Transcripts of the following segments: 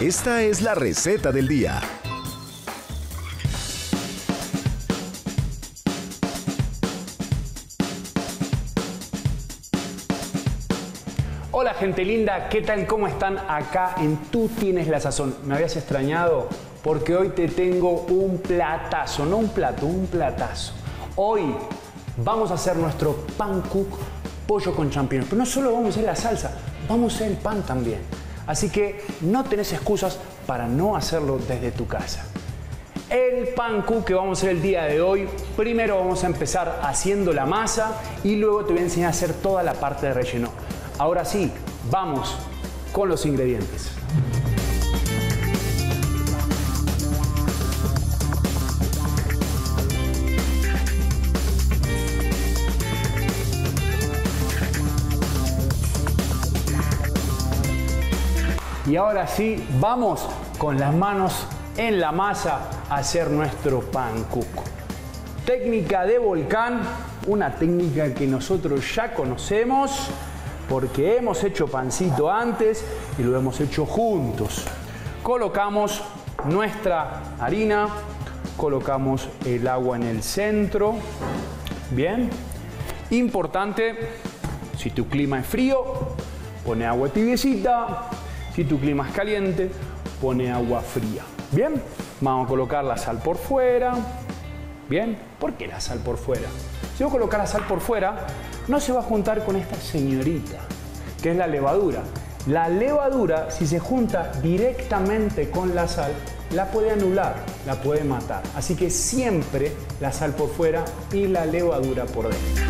Esta es la receta del día. Hola gente linda, ¿qué tal? ¿Cómo están acá en Tú tienes la sazón? ¿Me habías extrañado? Porque hoy te tengo un platazo, no un plato, un platazo. Hoy vamos a hacer nuestro pan cook pollo con champiñones. Pero no solo vamos a hacer la salsa, vamos a hacer el pan también. Así que no tenés excusas para no hacerlo desde tu casa. El pan cook que vamos a hacer el día de hoy, primero vamos a empezar haciendo la masa y luego te voy a enseñar a hacer toda la parte de relleno. Ahora sí, vamos con los ingredientes. Y ahora sí, vamos con las manos en la masa a hacer nuestro pan cook. Técnica de volcán, una técnica que nosotros ya conocemos porque hemos hecho pancito antes y lo hemos hecho juntos. Colocamos nuestra harina, colocamos el agua en el centro. Bien. Importante, si tu clima es frío, pone agua tibiecita. Si tu clima es caliente, pone agua fría. Bien. Vamos a colocar la sal por fuera. Bien. ¿Por qué la sal por fuera? Si yo colocar la sal por fuera, no se va a juntar con esta señorita, que es la levadura. La levadura, si se junta directamente con la sal, la puede anular, la puede matar. Así que siempre la sal por fuera y la levadura por dentro.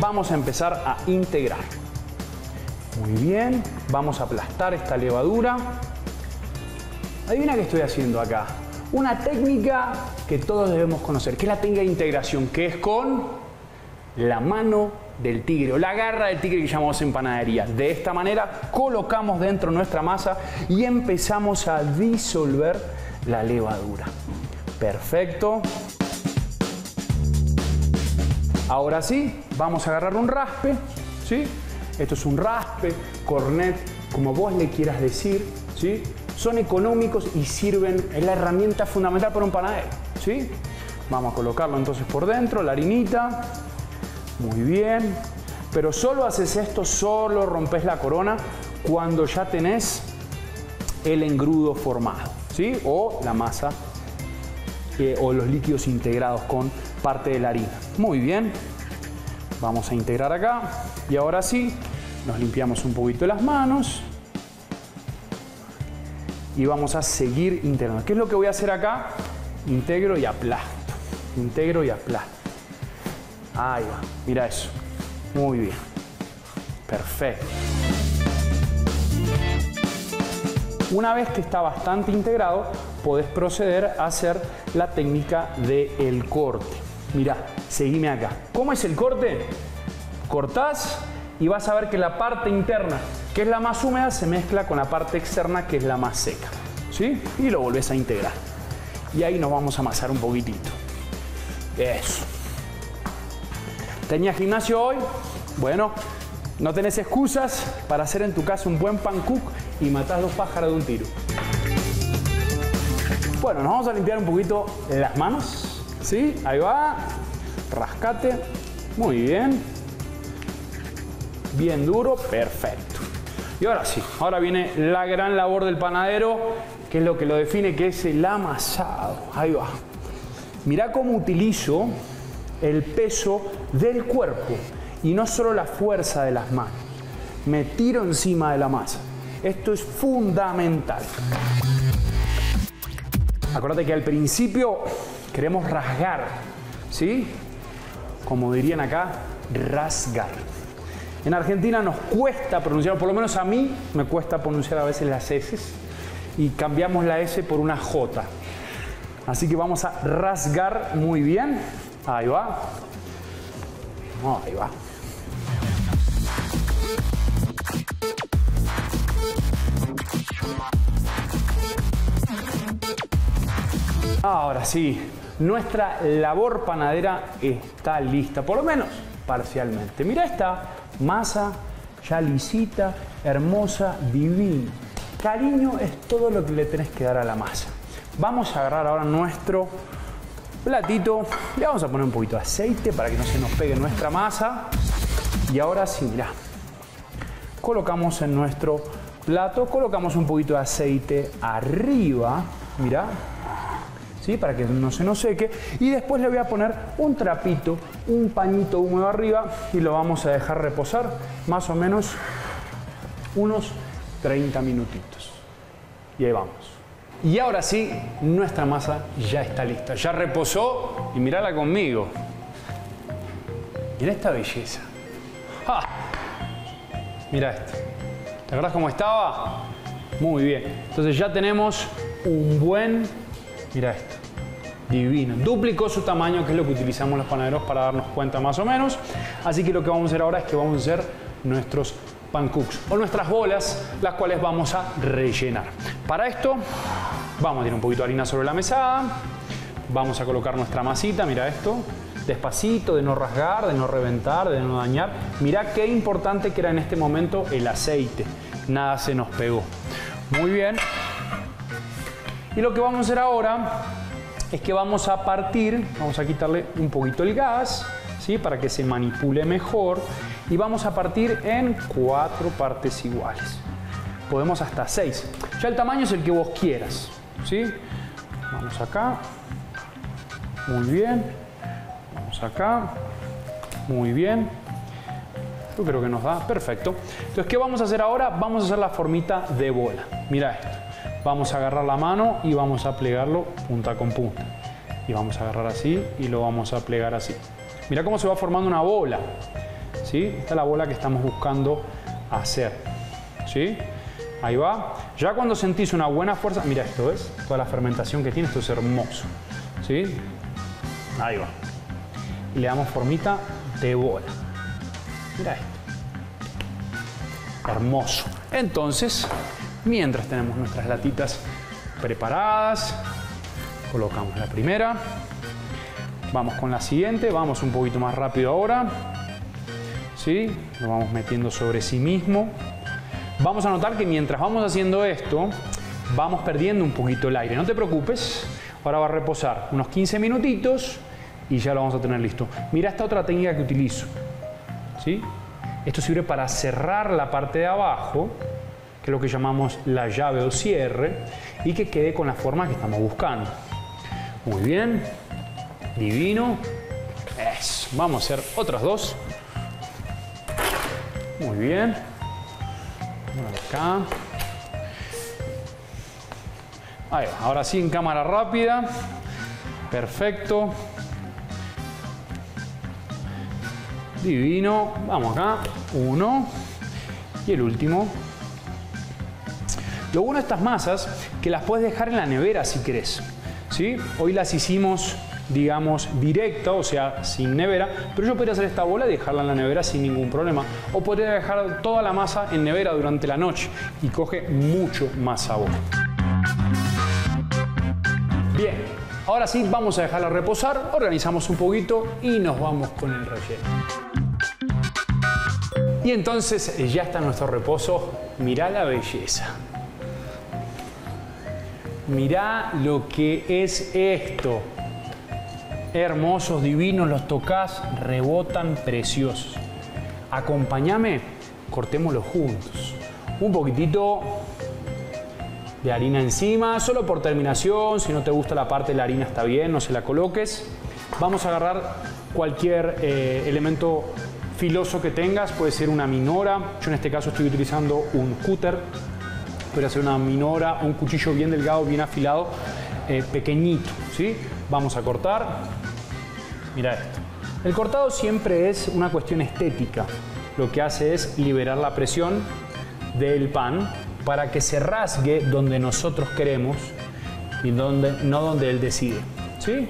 Vamos a empezar a integrar. Muy bien, vamos a aplastar esta levadura. Adivina qué estoy haciendo acá. Una técnica que todos debemos conocer, que es la técnica de integración, que es con la mano del tigre o la garra del tigre que llamamos en panadería. De esta manera colocamos dentro nuestra masa y empezamos a disolver la levadura. Perfecto. Ahora sí, vamos a agarrar un raspe, ¿sí? Esto es un raspe, cornet, como vos le quieras decir, ¿sí? Son económicos y sirven, es la herramienta fundamental para un panadero, ¿sí? Vamos a colocarlo entonces por dentro, la harinita, muy bien. Pero solo haces esto, solo rompes la corona cuando ya tenés el engrudo formado, ¿sí? O la masa eh, o los líquidos integrados con parte de la harina. Muy bien. Vamos a integrar acá. Y ahora sí, nos limpiamos un poquito las manos. Y vamos a seguir integrando. ¿Qué es lo que voy a hacer acá? Integro y aplasto. Integro y aplasto. Ahí va, mira eso. Muy bien. Perfecto. Una vez que está bastante integrado, podés proceder a hacer la técnica del corte. Mira, seguime acá. ¿Cómo es el corte? Cortás y vas a ver que la parte interna, que es la más húmeda, se mezcla con la parte externa, que es la más seca. ¿Sí? Y lo volvés a integrar. Y ahí nos vamos a amasar un poquitito. Eso. ¿Tenías gimnasio hoy? Bueno, no tenés excusas para hacer en tu casa un buen pan cook y matar dos pájaros de un tiro. Bueno, nos vamos a limpiar un poquito las manos. ¿Sí? Ahí va. Rascate. Muy bien. Bien duro. Perfecto. Y ahora sí, ahora viene la gran labor del panadero, que es lo que lo define, que es el amasado. Ahí va. Mirá cómo utilizo el peso del cuerpo y no solo la fuerza de las manos. Me tiro encima de la masa. Esto es fundamental. Acuérdate que al principio queremos rasgar, ¿sí? Como dirían acá, rasgar. En Argentina nos cuesta pronunciar, por lo menos a mí me cuesta pronunciar a veces las S y cambiamos la S por una J. Así que vamos a rasgar muy bien. Ahí va. ahí va. Ahora sí, nuestra labor panadera está lista, por lo menos parcialmente. Mira esta masa ya lisita, hermosa, divina. Cariño es todo lo que le tenés que dar a la masa. Vamos a agarrar ahora nuestro platito, le vamos a poner un poquito de aceite para que no se nos pegue nuestra masa. Y ahora sí, mirá, colocamos en nuestro plato, colocamos un poquito de aceite arriba, mirá, ¿sí? para que no se nos seque. Y después le voy a poner un trapito, un pañito húmedo arriba y lo vamos a dejar reposar más o menos unos 30 minutitos. Y ahí vamos. Y ahora sí, nuestra masa ya está lista. Ya reposó y mirala conmigo. Mira esta belleza. ¡Ah! Mira esto. ¿Te acuerdas cómo estaba? Muy bien. Entonces ya tenemos un buen... Mira esto. Divino. Duplicó su tamaño, que es lo que utilizamos los panaderos para darnos cuenta más o menos. Así que lo que vamos a hacer ahora es que vamos a hacer nuestros pancakes o nuestras bolas, las cuales vamos a rellenar. Para esto vamos a tirar un poquito de harina sobre la mesada, vamos a colocar nuestra masita, mira esto, despacito, de no rasgar, de no reventar, de no dañar. Mira qué importante que era en este momento el aceite, nada se nos pegó. Muy bien. Y lo que vamos a hacer ahora es que vamos a partir, vamos a quitarle un poquito el gas, ¿sí? para que se manipule mejor y vamos a partir en cuatro partes iguales. Podemos hasta seis. Ya el tamaño es el que vos quieras. ¿sí? Vamos acá. Muy bien. Vamos acá. Muy bien. Yo creo que nos da perfecto. Entonces, ¿qué vamos a hacer ahora? Vamos a hacer la formita de bola. Mira esto. Vamos a agarrar la mano y vamos a plegarlo punta con punta. Y vamos a agarrar así y lo vamos a plegar así. Mira cómo se va formando una bola. ¿sí? Esta es la bola que estamos buscando hacer. ¿sí? Ahí va. Ya cuando sentís una buena fuerza, mira esto, ¿ves? Toda la fermentación que tiene, esto es hermoso. ¿sí? Ahí va. Y le damos formita de bola. Mira esto. Hermoso. Entonces, mientras tenemos nuestras latitas preparadas, colocamos la primera. Vamos con la siguiente, vamos un poquito más rápido ahora. ¿sí? Lo vamos metiendo sobre sí mismo. Vamos a notar que mientras vamos haciendo esto, vamos perdiendo un poquito el aire. No te preocupes, ahora va a reposar unos 15 minutitos y ya lo vamos a tener listo. Mira esta otra técnica que utilizo. ¿sí? Esto sirve para cerrar la parte de abajo, que es lo que llamamos la llave o cierre, y que quede con la forma que estamos buscando. Muy bien, divino. Eso. Vamos a hacer otras dos. Muy bien. Acá. Ahí va. Ahora sí en cámara rápida. Perfecto. Divino. Vamos acá. Uno. Y el último. Lo bueno de estas masas que las puedes dejar en la nevera si querés. ¿sí? Hoy las hicimos digamos, directa, o sea, sin nevera, pero yo podría hacer esta bola y dejarla en la nevera sin ningún problema. O podría dejar toda la masa en nevera durante la noche y coge mucho más sabor. Bien, ahora sí vamos a dejarla reposar, organizamos un poquito y nos vamos con el relleno. Y entonces ya está nuestro reposo. Mirá la belleza. Mirá lo que es esto hermosos, divinos, los tocas, rebotan preciosos. Acompáñame, cortémoslos juntos. Un poquitito de harina encima, solo por terminación, si no te gusta la parte de la harina está bien, no se la coloques. Vamos a agarrar cualquier eh, elemento filoso que tengas, puede ser una minora, yo en este caso estoy utilizando un cúter, puede ser una minora, un cuchillo bien delgado, bien afilado, eh, pequeñito, ¿sí? Vamos a cortar, Mira esto. El cortado siempre es una cuestión estética. Lo que hace es liberar la presión del pan para que se rasgue donde nosotros queremos y donde, no donde él decide. ¿Sí?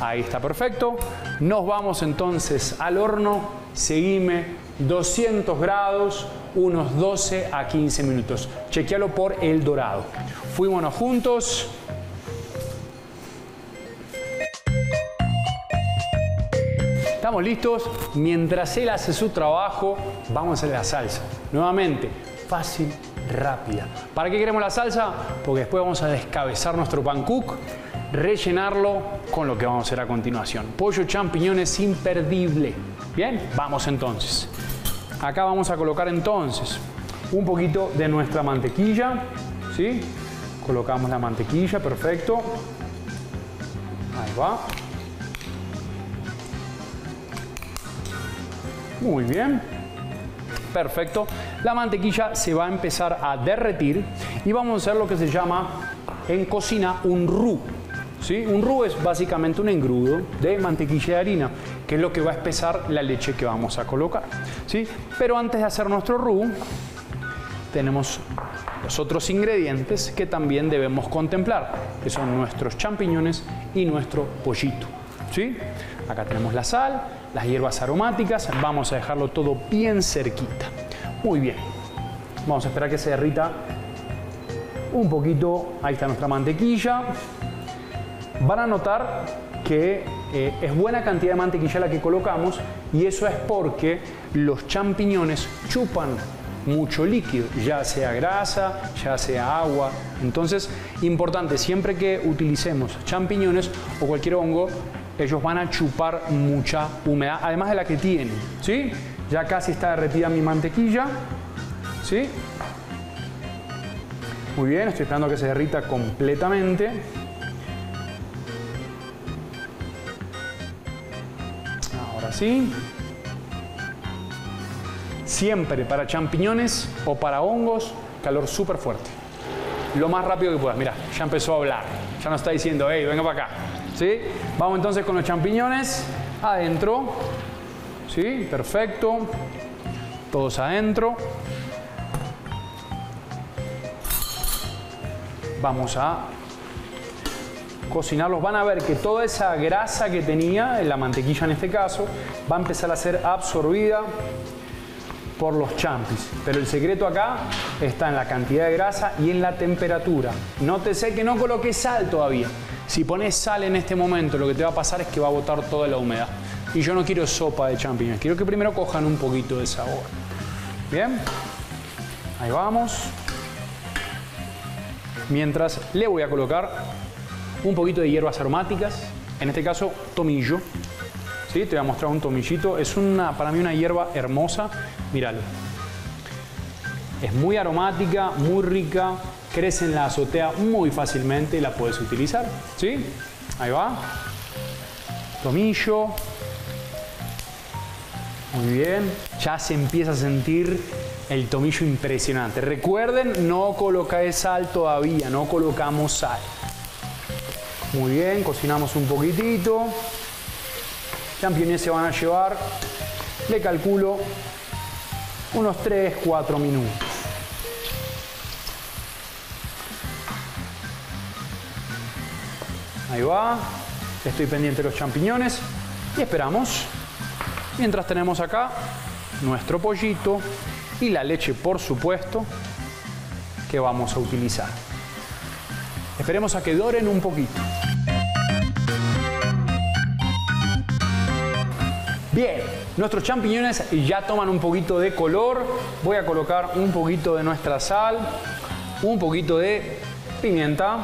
Ahí está perfecto. Nos vamos entonces al horno. Seguime 200 grados, unos 12 a 15 minutos. Chequealo por el dorado. Fuímonos juntos. Estamos listos. Mientras él hace su trabajo, vamos a hacer la salsa. Nuevamente, fácil, rápida. ¿Para qué queremos la salsa? Porque después vamos a descabezar nuestro pan cook, rellenarlo con lo que vamos a hacer a continuación. Pollo champiñones imperdible. Bien, vamos entonces. Acá vamos a colocar entonces un poquito de nuestra mantequilla, ¿sí? Colocamos la mantequilla, perfecto. Ahí va. Muy bien. Perfecto. La mantequilla se va a empezar a derretir y vamos a hacer lo que se llama en cocina un roux. ¿sí? Un roux es básicamente un engrudo de mantequilla de harina, que es lo que va a espesar la leche que vamos a colocar. ¿sí? Pero antes de hacer nuestro roux, tenemos los otros ingredientes que también debemos contemplar, que son nuestros champiñones y nuestro pollito. ¿sí? Acá tenemos la sal, las hierbas aromáticas, vamos a dejarlo todo bien cerquita. Muy bien, vamos a esperar que se derrita un poquito, ahí está nuestra mantequilla. Van a notar que eh, es buena cantidad de mantequilla la que colocamos y eso es porque los champiñones chupan mucho líquido, ya sea grasa, ya sea agua. Entonces, importante, siempre que utilicemos champiñones o cualquier hongo, ellos van a chupar mucha humedad, además de la que tienen. ¿sí? Ya casi está derretida mi mantequilla. ¿sí? Muy bien, estoy esperando que se derrita completamente. Ahora sí. Siempre para champiñones o para hongos, calor súper fuerte. Lo más rápido que puedas. Mira, ya empezó a hablar. Ya nos está diciendo, hey, venga para acá. ¿Sí? Vamos entonces con los champiñones adentro. ¿Sí? Perfecto. Todos adentro. Vamos a cocinarlos. Van a ver que toda esa grasa que tenía, la mantequilla en este caso, va a empezar a ser absorbida por los champis. Pero el secreto acá está en la cantidad de grasa y en la temperatura. Nótese que no coloqué sal todavía. Si pones sal en este momento, lo que te va a pasar es que va a botar toda la humedad. Y yo no quiero sopa de champiñones, quiero que primero cojan un poquito de sabor. Bien, ahí vamos. Mientras le voy a colocar un poquito de hierbas aromáticas, en este caso tomillo. ¿Sí? Te voy a mostrar un tomillito. Es una, para mí una hierba hermosa. Míralo. Es muy aromática, muy rica, crece en la azotea muy fácilmente y la puedes utilizar. ¿Sí? Ahí va. Tomillo. Muy bien. Ya se empieza a sentir el tomillo impresionante. Recuerden, no colocar sal todavía, no colocamos sal. Muy bien, cocinamos un poquitito. Champiñones se van a llevar, le calculo, unos 3-4 minutos. Ahí va, estoy pendiente de los champiñones y esperamos. Mientras tenemos acá nuestro pollito y la leche, por supuesto, que vamos a utilizar. Esperemos a que doren un poquito. Bien, nuestros champiñones ya toman un poquito de color. Voy a colocar un poquito de nuestra sal, un poquito de pimienta.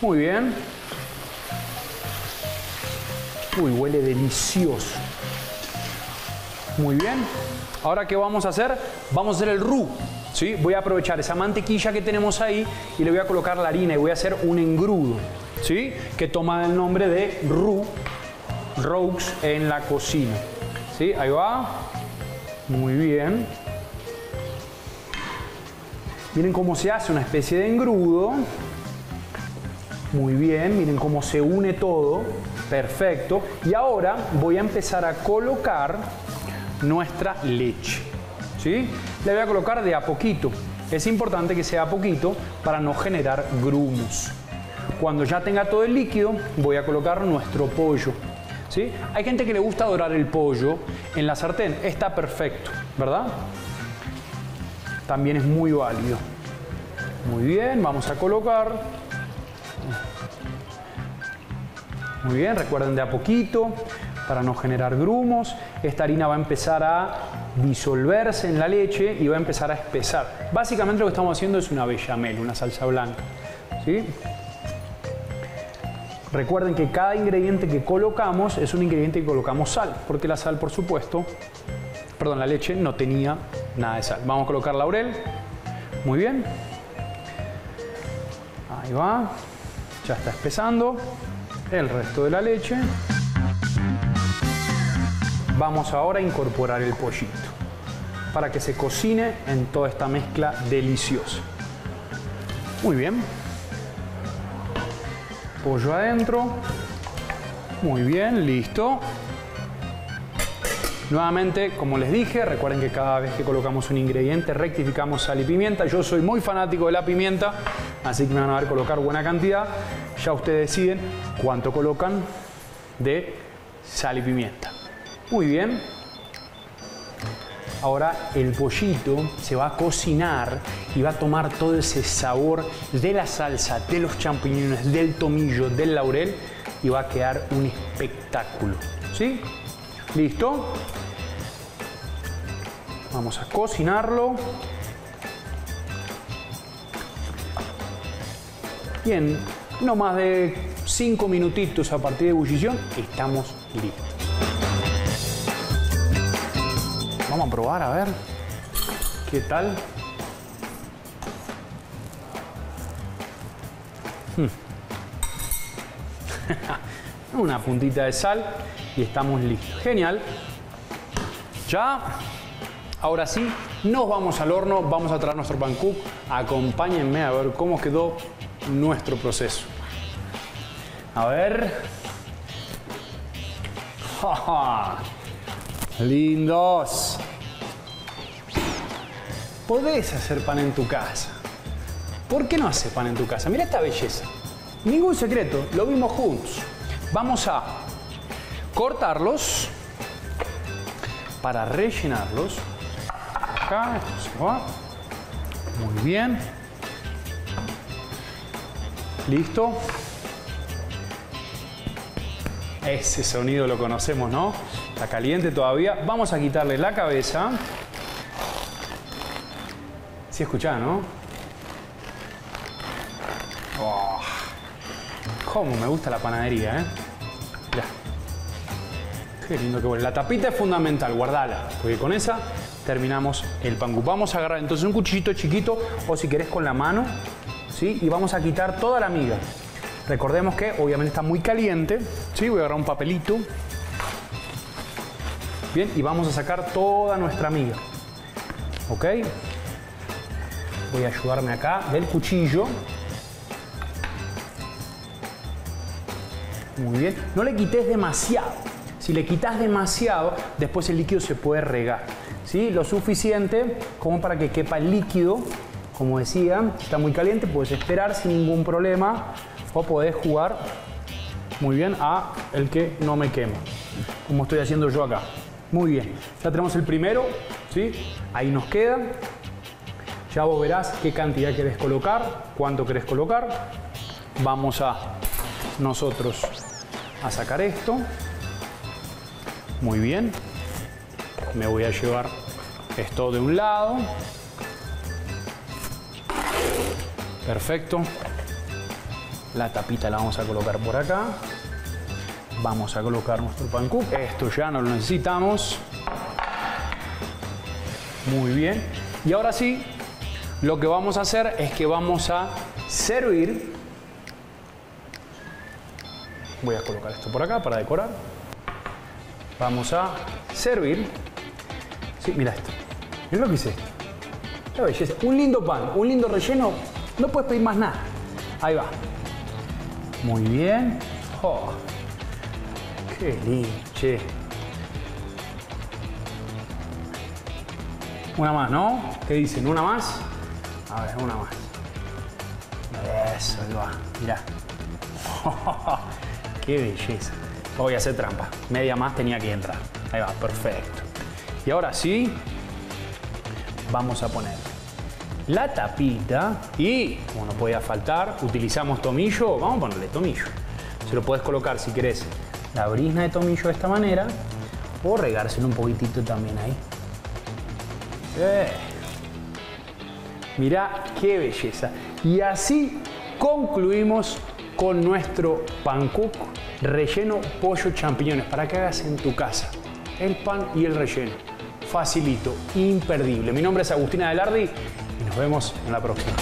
Muy bien. Uy, huele delicioso. Muy bien. Ahora, ¿qué vamos a hacer? Vamos a hacer el roux. ¿Sí? Voy a aprovechar esa mantequilla que tenemos ahí y le voy a colocar la harina y voy a hacer un engrudo. ¿sí? Que toma el nombre de roux, roux en la cocina. ¿sí? Ahí va. Muy bien. Miren cómo se hace una especie de engrudo. Muy bien, miren cómo se une todo. Perfecto. Y ahora voy a empezar a colocar nuestra leche. ¿Sí? Le voy a colocar de a poquito. Es importante que sea a poquito para no generar grumos. Cuando ya tenga todo el líquido, voy a colocar nuestro pollo. ¿Sí? Hay gente que le gusta dorar el pollo en la sartén. Está perfecto, ¿verdad? También es muy válido. Muy bien, vamos a colocar. Muy bien, recuerden de a poquito para no generar grumos. Esta harina va a empezar a disolverse en la leche y va a empezar a espesar. Básicamente lo que estamos haciendo es una bechamel, una salsa blanca. ¿sí? Recuerden que cada ingrediente que colocamos es un ingrediente que colocamos sal, porque la sal, por supuesto, perdón, la leche no tenía nada de sal. Vamos a colocar laurel. Muy bien. Ahí va. Ya está espesando el resto de la leche. Vamos ahora a incorporar el pollito para que se cocine en toda esta mezcla deliciosa. Muy bien. Pollo adentro. Muy bien, listo. Nuevamente, como les dije, recuerden que cada vez que colocamos un ingrediente rectificamos sal y pimienta. Yo soy muy fanático de la pimienta, así que me van a ver colocar buena cantidad. Ya ustedes deciden cuánto colocan de sal y pimienta. Muy bien. Ahora el pollito se va a cocinar y va a tomar todo ese sabor de la salsa, de los champiñones, del tomillo, del laurel y va a quedar un espectáculo. ¿Sí? ¿Listo? Vamos a cocinarlo. Bien, no más de 5 minutitos a partir de ebullición, estamos listos. A probar a ver qué tal. Hmm. Una puntita de sal y estamos listos. Genial. Ya, ahora sí, nos vamos al horno, vamos a traer nuestro pancuk. Acompáñenme a ver cómo quedó nuestro proceso. A ver. Lindos. Podés hacer pan en tu casa. ¿Por qué no haces pan en tu casa? Mira esta belleza. Ningún secreto, lo vimos juntos. Vamos a cortarlos para rellenarlos. Acá, esto se va. Muy bien. Listo. Ese sonido lo conocemos, ¿no? Está caliente todavía. Vamos a quitarle la cabeza. Sí ¿no? Oh, cómo me gusta la panadería, ¿eh? Ya. Qué lindo que huele. La tapita es fundamental, guardala, porque con esa terminamos el pan. Vamos a agarrar entonces un cuchillito chiquito o si querés con la mano, ¿sí? Y vamos a quitar toda la miga. Recordemos que obviamente está muy caliente, ¿sí? Voy a agarrar un papelito. Bien, y vamos a sacar toda nuestra miga. ¿Ok? Voy a ayudarme acá del cuchillo. Muy bien. No le quites demasiado. Si le quitas demasiado, después el líquido se puede regar. ¿sí? Lo suficiente como para que quepa el líquido. Como decía, está muy caliente, puedes esperar sin ningún problema o podés jugar muy bien a el que no me quema, como estoy haciendo yo acá. Muy bien, ya tenemos el primero, ¿sí? Ahí nos queda. Ya vos verás qué cantidad querés colocar, cuánto querés colocar. Vamos a nosotros a sacar esto. Muy bien. Me voy a llevar esto de un lado. Perfecto. La tapita la vamos a colocar por acá. Vamos a colocar nuestro pancuk. Esto ya no lo necesitamos. Muy bien. Y ahora sí, lo que vamos a hacer es que vamos a servir. Voy a colocar esto por acá para decorar. Vamos a servir. Sí, mira esto. Mira lo que hice. La belleza. Un lindo pan, un lindo relleno. No puedes pedir más nada. Ahí va. Muy bien. Oh, qué lindo, Una más, ¿no? ¿Qué dicen? ¿Una más? A ver, una más. Eso, ahí va. Mirá. qué belleza. Voy a hacer trampa. Media más tenía que entrar. Ahí va, perfecto. Y ahora sí, vamos a poner la tapita y, como no podía faltar, utilizamos tomillo, vamos a ponerle tomillo. Se lo puedes colocar si querés la brisna de tomillo de esta manera o regárselo un poquitito también ahí. Eh. Mirá qué belleza. Y así concluimos con nuestro pancuk relleno pollo champiñones para que hagas en tu casa. El pan y el relleno. Facilito, imperdible. Mi nombre es Agustina Delardi y nos vemos en la próxima.